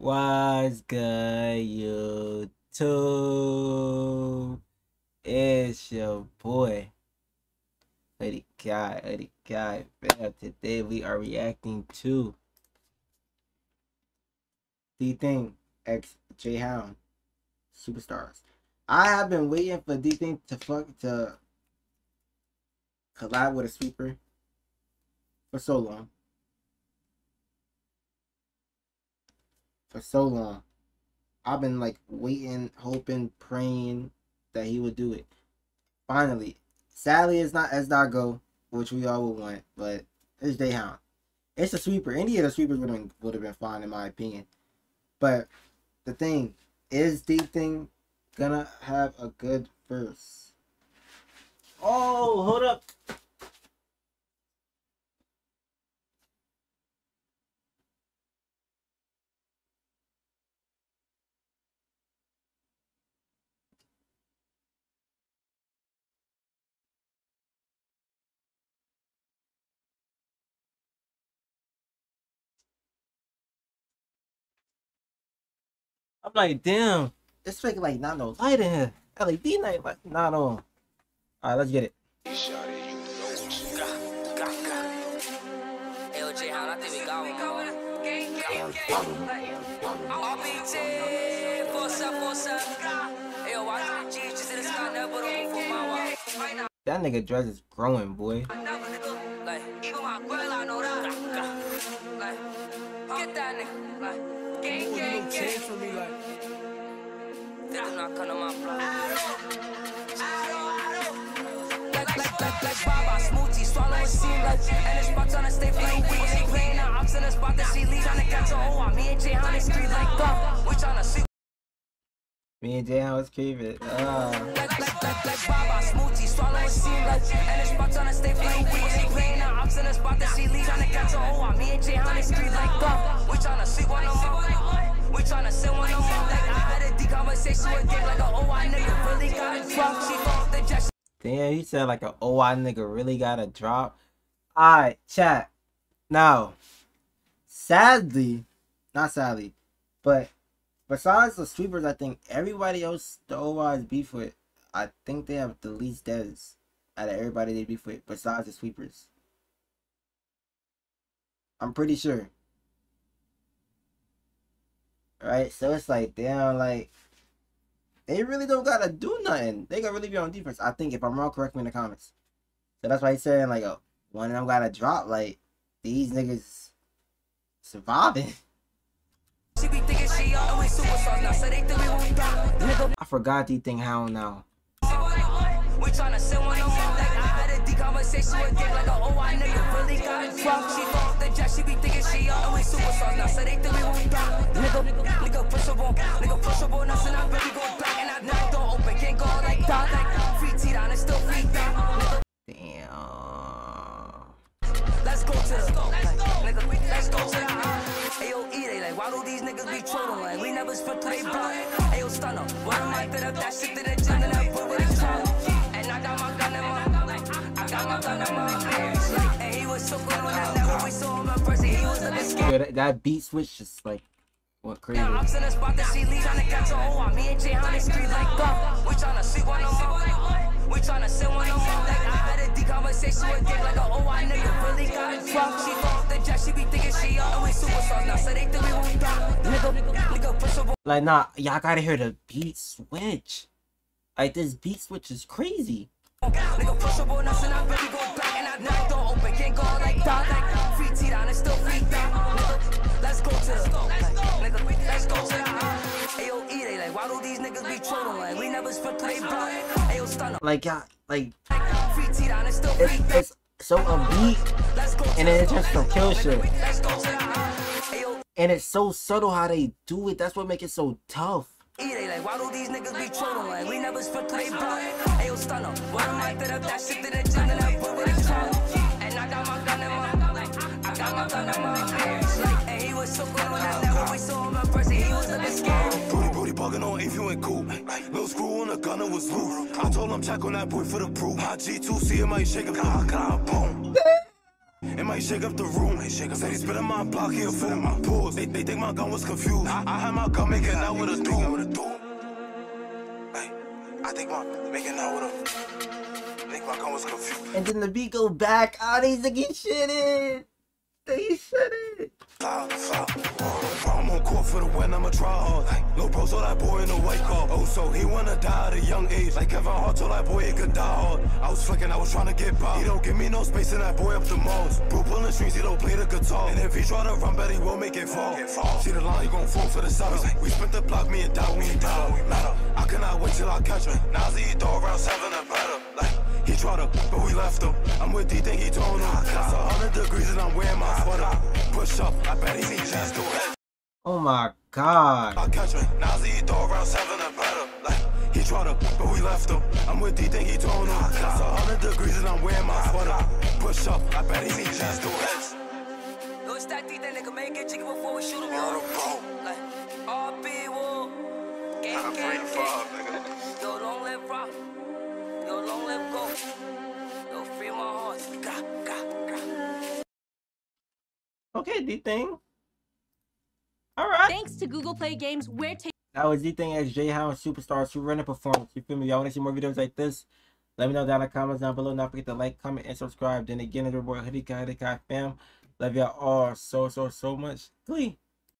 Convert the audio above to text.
What's good, YouTube? It's your boy, Hoodie Khiii, Hoodie Khiii. Fam. Today we are reacting to DThang X Jay Hound Superstars. I have been waiting for DThang to fuck to collab with a sweeper for so long. For so long. I've been like waiting, hoping, praying that he would do it. Finally. Sadly it's not Sdot Go, which we all would want, but it's Jay Hound. It's a sweeper. Any of the sweepers would have been would have been fine in my opinion. But the thing is DThang gonna have a good verse. Oh, hold up. I'm like, damn, it's fake like not no light in here. LED night like not on. Alright, let's get it. That nigga dress is growing, boy. Get that nigga. Like, gang, gang, gang. for me, like. Do not to my block. Like, like, like, like Baba, smoothie, swallow a seam like And the spots on the stay playing weed She playing the ops in the spot that she leave Tryna catch a hoe on me and Jay on the street like God We tryna see Me and Jay was creeping. Uh, like, like, like, like Baba, smoothie, swallow a seam like And spots on the stay weed She playing in the spot that she leave Tryna catch a hoe on me and Jay on the street like God damn, he said like a OI nigga really got a drop. Alright, chat. Now, sadly, not sadly, but besides the sweepers, I think everybody else the OI's beef with, I think they have the least deaths out of everybody they beef with, besides the sweepers. I'm pretty sure. Right? So it's like, damn, like, they really don't gotta do nothing. They gotta really be on defense. I think if I'm wrong, correct me in the comments. So that's why he's saying like, oh, one of them gotta drop. Like these niggas surviving. They think I forgot these thing how now. we tryna send one on one. Like I had a deep conversation with Dick, like a oh I nigga really got drop. She fuck the jet, she be thinking she all we superstars now, so they think we won't They like, these niggas be trolling? Like, we never spent to they block. Ayo, stunner, why am I fit up that shit to the gym and that boy with a child? And I got my gun in my, I got my gun in my hands. Like, and he was so cool when I never we saw him in person. He was a bit scared. Yeah, that, that beat switch just like What crazy. Now, I'm in the spot that she leave, tryna catch a hoe on me and Jay on the street like God. We tryna see one of them. Like nah, y'all gotta hear the beat switch. Like this beat switch is crazy. Like why do? Like, stunner, Like it's it's, so to and then it's just some kill shit. And it's so subtle how they do it. That's what make it so tough. They like, why do these niggas be trolling? Like, we never spent to they. Ayo, stunner, why am I fit up that shit to the gym and that boy with a child? And I got my gun in my, I got my gun in my and he was so cool when I never we saw him in person. He was a scared. Brody Brody bugging on if you ain't cool. Little screw on the gunner was loose. I told him check on that boy for the proof. Hot G2, see him, I shake him. Kah, kah, boom. It might shake up the room. Say he spit on my block, he a fool. My pause. They, they think my gun was confused. I, I had my gun making out with a dude. Hey, I think my making out with a. Think my gun was confused. And then the beat go back. Oh, they thinking shit in. They shit I'm on court for the win, I'ma try hard. Like, Lil bro told that boy in the white car. Oh, so he wanna die at a young age. Like Kevin Hart told that boy he could die hard. I was flicking, I was trying to get by. He don't give me no space in that boy up the malls. Bro pulling strings, he don't play the guitar. And if he try to run, bet he won't make it fall. See the line, he gon' fall for the seven. We spent the block, me and Dow, we ain't down. Matter. I cannot wait till I catch him. Now he throw around seven and better. Like, he tried to, but we left him. I'm with D, think he told him. It's a hundred degrees and I'm wearing my. Push up, I bet he need chance to. Oh my god. I catch me. Now he throw around seven and better. Like, he tried to, but we left him. I'm with D, think he told him. It's a hundred degrees and I'm wearing my sweater. Push up, I bet he need chance to hit. Yo, it's that D, that nigga make it chicken before we shoot him. Yo, Yo, the bro. like, RP, whoa. Gang, gang, gang. Okay, DThang. Alright. Thanks to Google Play Games, we're taking That was DThang as Jay Hound Superstar Super Runner Performance. You feel me? Y'all wanna see more videos like this? Let me know down in the comments down below. Not forget to like, comment, and subscribe. Then again, it's your boy Hoodie Khiii, Hoodie Khiii fam. Love y'all all so, so, so much. Glee.